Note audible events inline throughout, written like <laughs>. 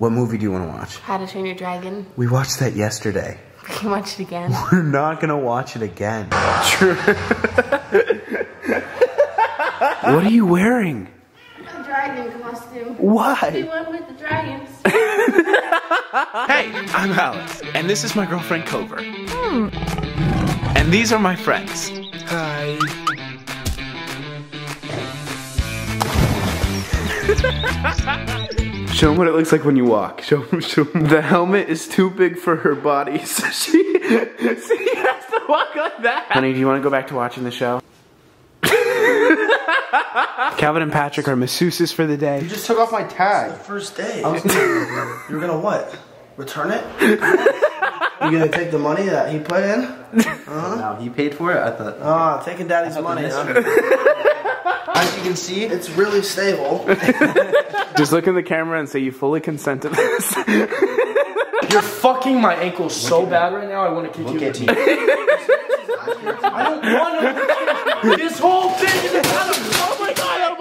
What movie do you want to watch? How to Train Your Dragon. We watched that yesterday. <laughs> We can watch it again. We're not gonna watch it again. True. what are you wearing? A dragon costume. Why? We went with the dragons. <laughs> Hey, I'm Alex, and this is my girlfriend Kouvr. Hmm. And these are my friends. Hi. <laughs> Show him what it looks like when you walk. Show him, show him. The helmet is too big for her body, <laughs> so she, she has to walk like that. Honey, do you want to go back to watching the show? <laughs> Calvin and Patrick are masseuses for the day. You just took off my tag. First day. I was <laughs> you were gonna what? Return it? You gonna take the money that he put in? <laughs> No, he paid for it. I thought. Ah, taking daddy's money, huh? <laughs> As you can see, it's really stable. <laughs> Just look in the camera and say you fully consent to this. You're fucking my ankle so bad right now. I want to kick Look you. at me. I don't want to. this whole thing is about Oh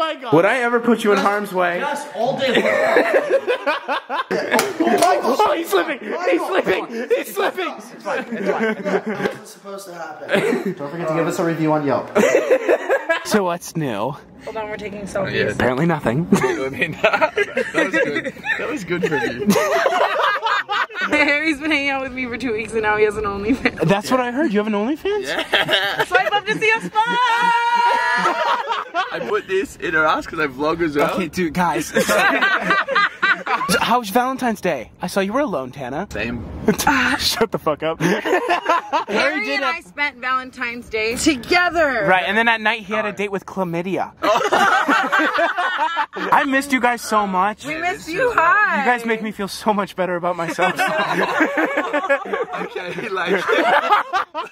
my god! Oh my god! Would I ever put you in harm's way? Yes, all day long. <laughs> Oh, he's slipping! He's slipping! He's slipping! What's supposed to happen? Don't forget to give us a review on Yelp. <laughs> So what's new? Hold on, we're taking selfies. Oh, Apparently nothing. <laughs> I mean, that was good. That was good for you. Harry's been hanging out with me for two weeks and now he has an OnlyFans. That's what I heard. You have an OnFans? So I'd love to see us fun! I put this in her ass because I vlog as well. Okay, dude, guys. <laughs> <laughs> How was Valentine's Day? I saw you were alone, Tana. Same. <laughs> Shut the fuck up. <laughs> Harry and I spent Valentine's Day together. Right, and then at night he had a date with chlamydia. <laughs> Oh. I missed you guys so much. We You miss you. Guys make me feel so much better about myself. Okay, like.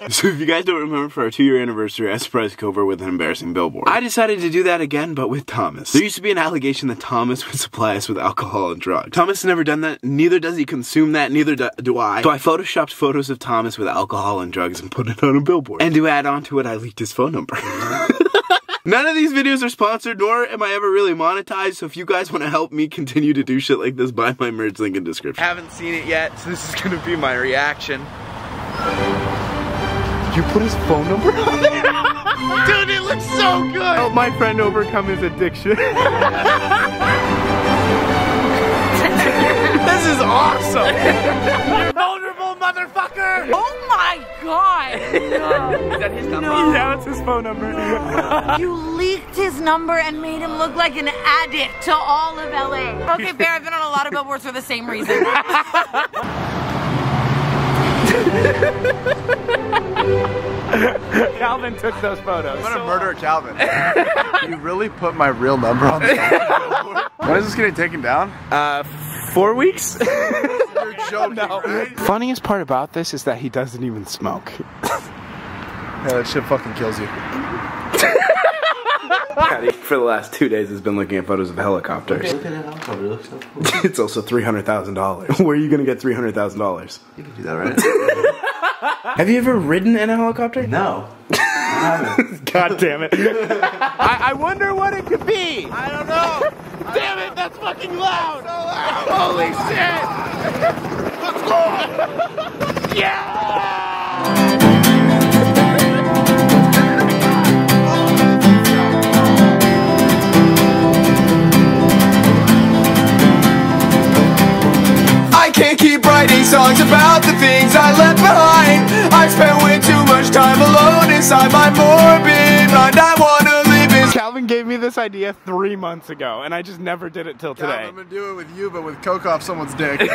So if you guys don't remember for our two-year anniversary, I surprised Kouvr with an embarrassing billboard. I decided to do that again, but with Thomas. There used to be an allegation that Thomas would supply us with alcohol and drugs. Thomas has never done that, neither does he consume that, neither do, do I. So I photoshopped photos of Thomas with alcohol and drugs and put it on a billboard. And to add on to it, I leaked his phone number. <laughs> None of these videos are sponsored, nor am I ever really monetized, so if you guys want to help me continue to do shit like this, buy my merch link in description. Haven't seen it yet, so this is gonna be my reaction. you put his phone number on there? <laughs> Dude, it looks so good! Help my friend overcome his addiction. <laughs> This is awesome! <laughs> you vulnerable motherfucker! Oh my god! <laughs> Is that his number? yeah, it's his phone number. <laughs> You leaked his number and made him look like an addict to all of LA. Okay, fair. I've been on a lot of billboards for the same reason. Calvin took those photos. I'm gonna murder Calvin. you really put my real number on the When is this getting taken down? Uh, four weeks? <laughs> You're joking, right? Funniest part about this is that he doesn't even smoke. Yeah, that shit fucking kills you. Patty, for the last two days, has been looking at photos of helicopters. Look at it on cover. It looks so cool. <laughs> it's also $300,000. Where are you gonna get $300,000? You can do that, right? <laughs> Have you ever ridden in a helicopter? no. <laughs> God damn it. I, I wonder what it could be. I don't know! Damn it, that's fucking loud! So loud! Holy shit! Let's go! <laughs> yeah! Can't keep writing songs about the things I left behind. I spent way too much time alone inside my morbid mind. I wanna live in. Calvin gave me this idea three months ago, and I just never did it till today. I'm gonna do it with you, but with coke off someone's dick. <laughs>